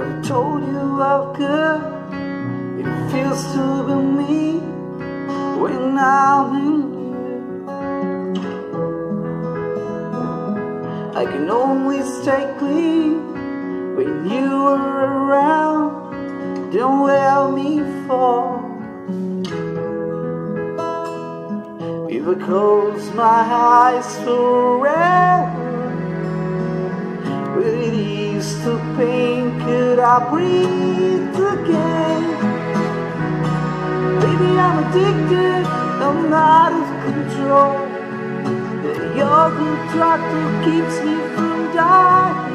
have told you of good It feels to be me when I'm in you. I can only stay clean when you are around. Don't let me fall. If I close my eyes forever ease the pain? Could I breathe again? Baby, I'm addicted, I'm out of control. Your good doctor keeps me from dying.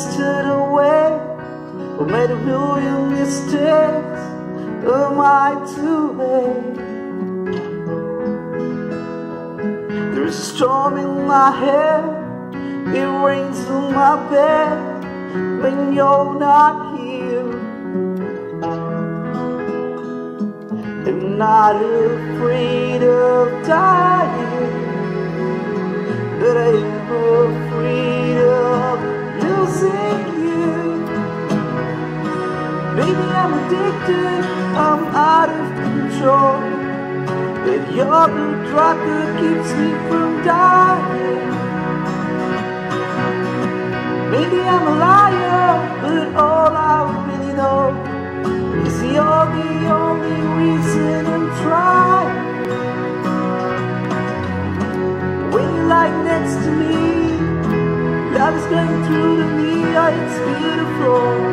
Wasted away. I made a million mistakes. Am I too late? There's a storm in my head. It rains on my bed when you're not here. I'm not afraid of dying, Baby, I'm addicted, I'm out of control. But you're the drug that keeps me from dying. Maybe I'm a liar, but all I really know is you're the only reason I'm trying. When you lie next to me, love is going through to me, oh, it's beautiful.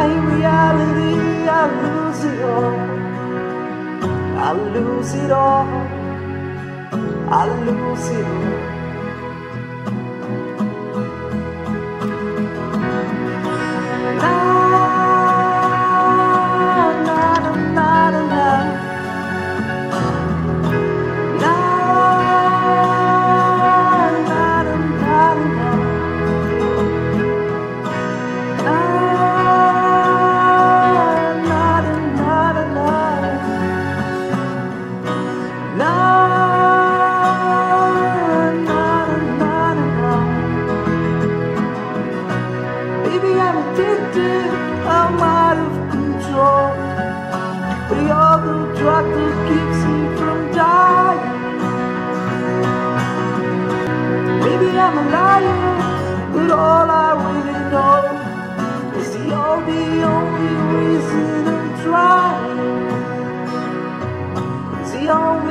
Hear reality. I lose it all. I lose it all. I lose it all. Drug that keeps me from dying. Maybe I'm a liar, but all I really know is you're the only reason I'm trying. It's the only